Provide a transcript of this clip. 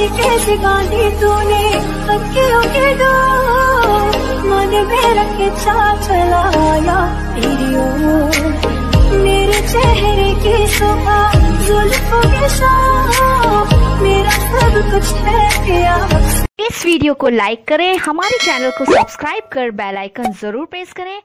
जाने कैसे बांधी तूने? अखियों के दो मन मेरा के चा चलाया तेरी ओर। मेरे चेहरे की सुबह जुल्फों के शाम मेरा सब कुछ है क्या इस वीडियो को लाइक करें, हमारे चैनल को सब्सक्राइब कर बेल आइकन ज़रूर प्रेस करें।